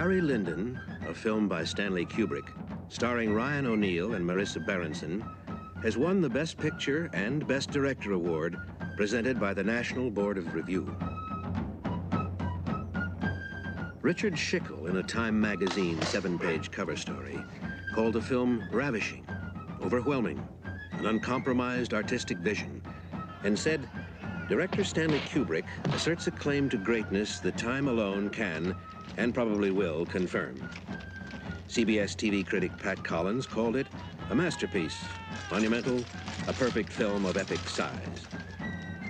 Barry Lyndon, a film by Stanley Kubrick, starring Ryan O'Neal and Marisa Berenson, has won the Best Picture and Best Director award presented by the National Board of Review. Richard Schickel, in a Time magazine seven-page cover story, called the film ravishing, overwhelming, an uncompromised artistic vision, and said, Director Stanley Kubrick asserts a claim to greatness that time alone can, and probably will, confirm. CBS TV critic Pat Collins called it a masterpiece, monumental, a perfect film of epic size.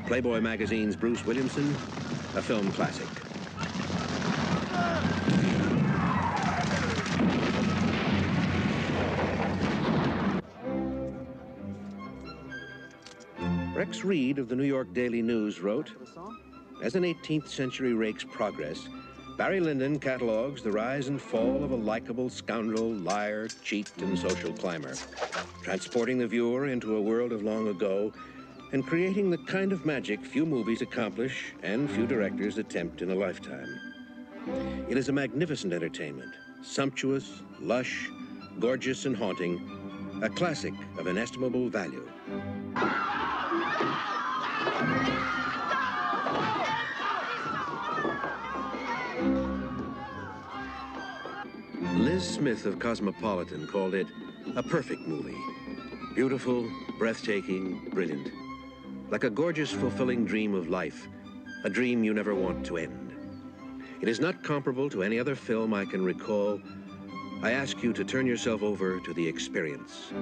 Playboy magazine's Bruce Williamson, a film classic. Rex Reed of the New York Daily News wrote, As an 18th century rake's progress, Barry Lyndon catalogues the rise and fall of a likable scoundrel, liar, cheat, and social climber, transporting the viewer into a world of long ago and creating the kind of magic few movies accomplish and few directors attempt in a lifetime. It is a magnificent entertainment, sumptuous, lush, gorgeous, and haunting, a classic of inestimable value. Liz Smith of Cosmopolitan called it a perfect movie. Beautiful, breathtaking, brilliant. Like a gorgeous, fulfilling dream of life, a dream you never want to end. It is not comparable to any other film I can recall. I ask you to turn yourself over to the experience.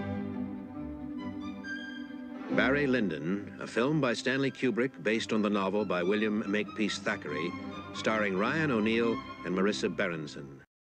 Barry Lyndon, a film by Stanley Kubrick based on the novel by William Makepeace Thackeray, starring Ryan O'Neal and Marisa Berenson.